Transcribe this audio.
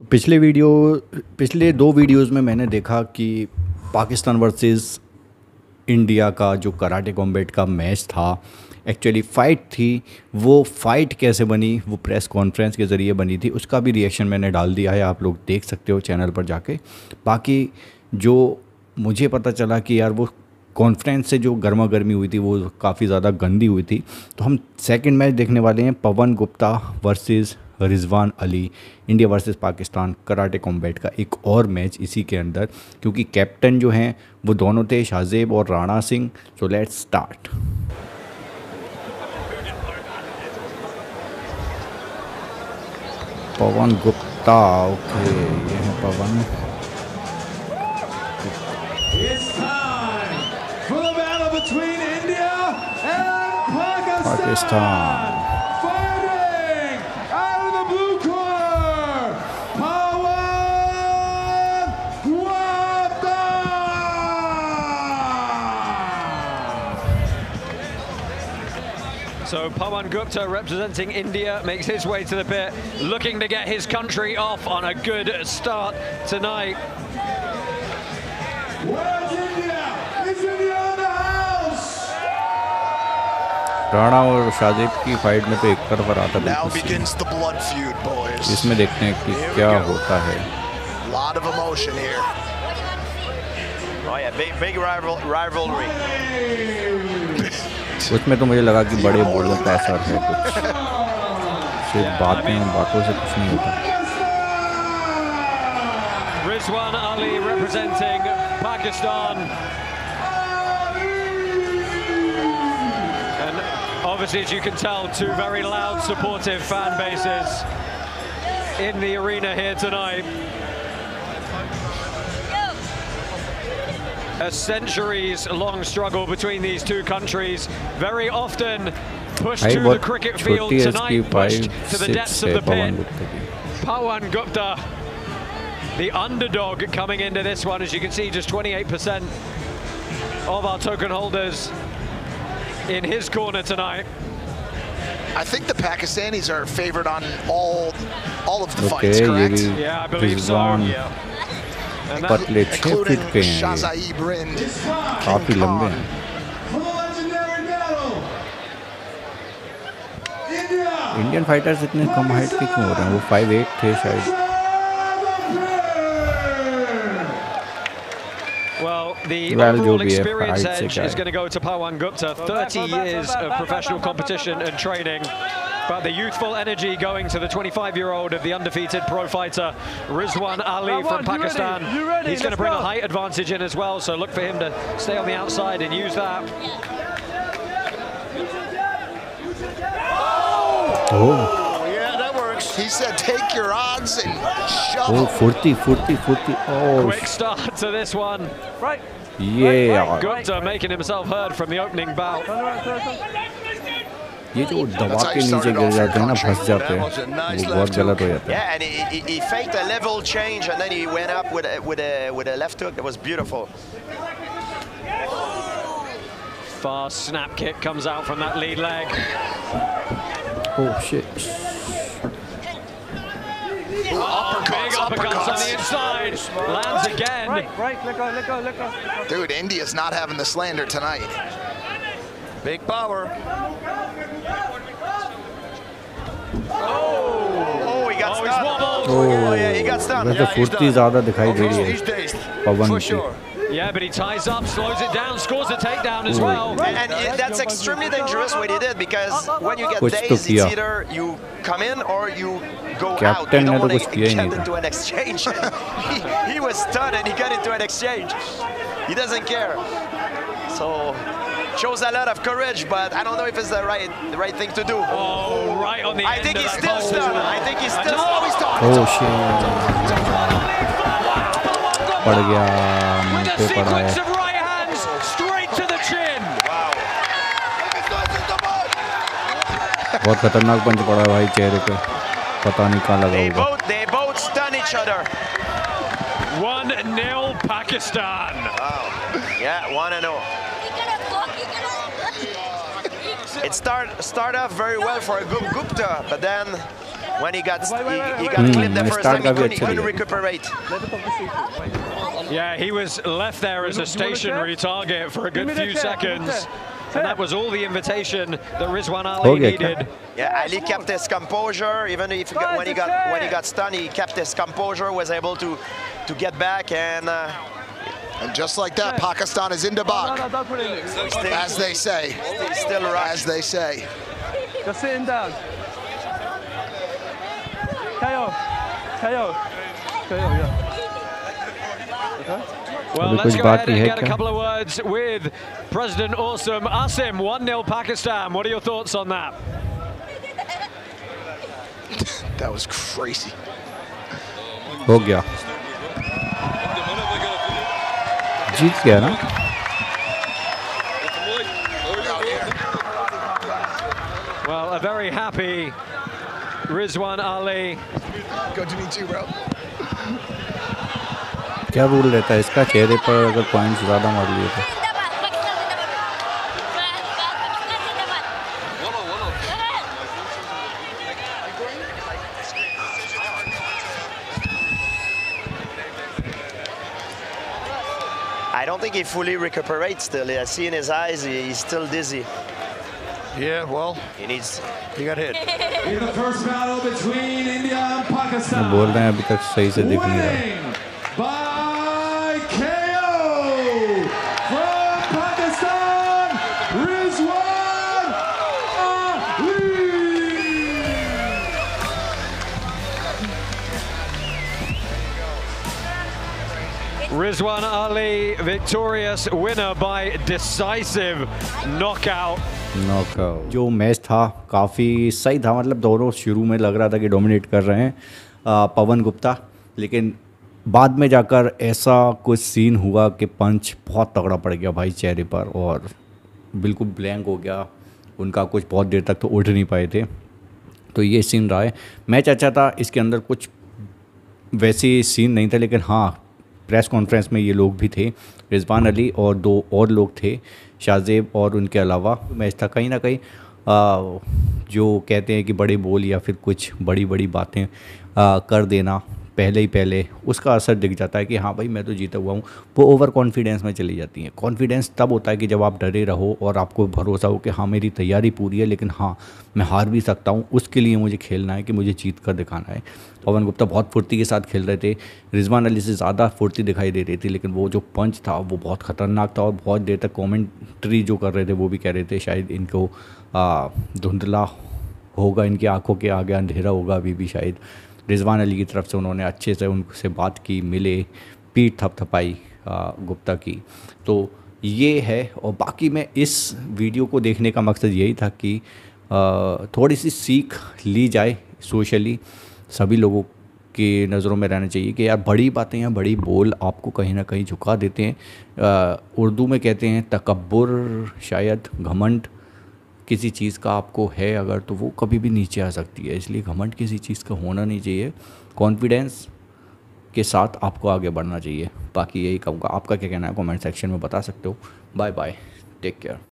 पिछले वीडियो, पिछले दो वीडियोस में मैंने देखा कि पाकिस्तान वर्सेस इंडिया का जो कराटे कॉम्बैट का मैच था एक्चुअली फ़ाइट थी, वो फ़ाइट कैसे बनी, वो प्रेस कॉन्फ्रेंस के ज़रिए बनी थी, उसका भी रिएक्शन मैंने डाल दिया है, आप लोग देख सकते हो चैनल पर जाके। बाकी जो मुझे पता चला कि यार वो कॉन्फ्रेंस से जो गर्मा गर्मी हुई थी, वो काफ़ी ज़्यादा गंदी हुई थी तो हम सेकंड मैच देखने वाले हैं, Pawan Gupta versus Rizwan Ali India versus Pakistan karate combat का एक और मैच इसी के अंदर क्योंकि कैप्टन जो हैं वो दोनों थे शाहजेब और Rana Singh so let's start Pawan Gupta okay ये है Pawan. It's So Pawan Gupta representing India makes his way to the pit, looking to get his country off on a good start tonight. Where's India? Is India in the house? Rana और शाहजेब की fight में तो एक तरफ रहा था Now बिल्कुल scene. begins the blood feud, boys. इसमें देखते हैं कि Here we क्या go. होता है lot of emotion here. Oh yeah, big big rival rivalry. उसमें तो मुझे लगा कि बड़े बोलों का असर है कुछ सिर्फ़ बातें बातों से कुछ नहीं होता Rizwan Ali representing Pakistan. And obviously, as you can tell, two very loud, supportive fan bases in the arena here tonight. a centuries long struggle between these two countries. Very often pushed I to the cricket field tonight, pushed to the depths of the pit. Pawan Gupta, the underdog coming into this one. As you can see, just 28% of our token holders in his corner tonight. I think the Pakistanis are favored on all all of the okay, fights, correct? Yeah, I believe so. Yeah. पतले छः feet Including के हैं ये Shazaib Rind. काफ़ी लंबे Khan. हैं For the legendary battle. India. Indian fighters इतने कम हाइट के क्यों हो रहे हैं वो फाइव एट थे शायद well, the Well, overall जो भी है, experience height से edge क्या is है। going to go to Pawan Gupta. 30 years of professional competition and training. But the youthful energy going to the 25-year-old of the undefeated pro fighter, Rizwan Ali from Pakistan. You ready? You ready? He's going to bring go. a height advantage in as well, so look for him to stay on the outside and use that. Oh. oh he said, take your odds and shove oh, 40, 40, 40. Oh. Quick start to this one. Right. Yeah. Right, right. Gunter making himself heard from the opening bout. ये जो दबा That's how के you नीचे started गिर off जाते हैं ना your फंस जाते That हैं was a nice वो बहुत left गलत हो hook. जाता है Yeah, and he, he, he faked a level change and then he went up with a, with a with a left hook. That was beautiful. Fast snap kick comes out from that lead leg. Oh shit Big Uppercuts, uppercuts on the uppercuts. inside. Lands again. Dude, India's not having the slander tonight. Big power. Oh, he got Oh, he's stunned. wobbled. Oh, yeah, he got stunned. वैसे Yeah, he's फुर्ती done. ज़्यादा दिखाई दे He's, रही he's है dazed. Pawan For की sure. Yeah, but he ties up, slows it down, scores a takedown as well. And, and it- that's extremely dangerous what he did because when you get कुछ तो dazed, किया। it's either you come in or you go out. Captain You ने don't तो want कुछ to किया ही get नहीं था। into an exchange. he, he was stunned and he got into an exchange. He doesn't care. So shows a lot of courage, but I don't know if it's the right the right thing to do. Oh, right on the I end think of he's that still pole. stunned. I think he's still. No, Oh, he's stunned. Oh shit पड़ गया मुंह With a पे पड़ा sequence है of right hands straight to the chin. बहुत खतरनाक पंच पड़ा है भाई चेहरे पे पता नहीं कहाँ लगा They होगा both they both stun each other. 1-0 Pakistan. Yeah, one and oh. it start, started off very well for Gup Gupta, but then when he got, he, he got mm, clipped the first time, he couldn't, he couldn't recuperate. Yeah, he was left there as a stationary target for a good few seconds. And that was all the invitation that Rizwan Ali okay. needed. Yeah, Ali kept his composure, even if he got, when he got when he got stunned, he kept his composure, was able to to get back and uh, and just like that, Pakistan is in the oh, box. as they say. Still As they say. Just sitting down. KO. KO. KO, yeah. Well, let's go ahead and get a couple of words with President Awesome Asim. 1-0 Pakistan. What are your thoughts on that? that was crazy. Oh yeah. जीत गया ना Well, a very happy Rizwan Ali. Good to meet you, bro. क्या rule रहता है इसका चेहरे पर अगर points ज़्यादा मार लिए तो I don't think he fully recuperates still. I see in his eyes he- he's still dizzy. Yeah, well, He needs. he got hit. In the first battle between India and मैं Pakistan. बोल रहे हैं अभी तक सही से दिख नहीं रहा Rizwan Ali, victorious winner by decisive knockout. Knockout जो मैच था काफ़ी सही था मतलब दोनों शुरू में लग रहा था कि डोमिनेट कर रहे हैं आ, पवन गुप्ता। लेकिन बाद में जाकर ऐसा कुछ सीन हुआ कि पंच बहुत तगड़ा पड़ गया भाई चेहरे पर और बिल्कुल ब्लैंक हो गया। उनका कुछ बहुत देर तक तो उठ नहीं पाए थे। तो ये सीन रहा है। मैच अच्छा था इसके अंदर कुछ वैसे सीन नहीं था लेकिन हाँ प्रेस कॉन्फ्रेंस में ये लोग भी थे, रिजवान अली और दो और लोग थे, शाहजेब और उनके अलावा मैच था कहीं ना कहीं जो कहते हैं कि बड़े बोल या फिर कुछ बड़ी बड़ी बातें कर देना पहले ही पहले उसका असर दिख जाता है कि हाँ भाई, मैं तो जीता हुआ हूँ। वो ओवर कॉन्फिडेंस में चली जाती हैं। कॉन्फिडेंस तब होता है कि जब आप डरे रहो और आपको भरोसा हो कि हाँ मेरी तैयारी पूरी है, लेकिन हाँ मैं हार भी सकता हूँ। उसके लिए मुझे खेलना है कि मुझे जीत कर दिखाना है। पवन गुप्ता बहुत फुर्ती के साथ खेल रहे थे। रिजवान अली से ज़्यादा फुर्ती दिखाई दे रही थी, लेकिन वो जो पंच था, वो बहुत ख़तरनाक था और बहुत देर तक कॉमेंट्री जो कर रहे थे, वो भी कह रहे थे, शायद इनको धुंधला होगा, इनकी आँखों के आगे अंधेरा होगा अभी भी शायद। रिजवान अली की तरफ़ से उन्होंने अच्छे से उनसे बात की, मिले, पीठ थपथपाई गुप्ता की। तो ये है और बाकी मैं इस वीडियो को देखने का मकसद यही था कि थोड़ी सी सीख ली जाए सोशली, सभी लोगों की नज़रों में रहना चाहिए कि यार बड़ी बातें या बड़ी बोल आपको कहीं ना कहीं झुका देते हैं। उर्दू में कहते हैं तकब्बुर शायद घमंड किसी चीज़ का आपको है अगर तो वो कभी भी नीचे आ सकती है। इसलिए घमंड किसी चीज़ का होना नहीं चाहिए। कॉन्फिडेंस के साथ आपको आगे बढ़ना चाहिए। बाकी यही कहूँगा। आपका क्या कहना है? कमेंट सेक्शन में बता सकते हो। Bye bye. Take care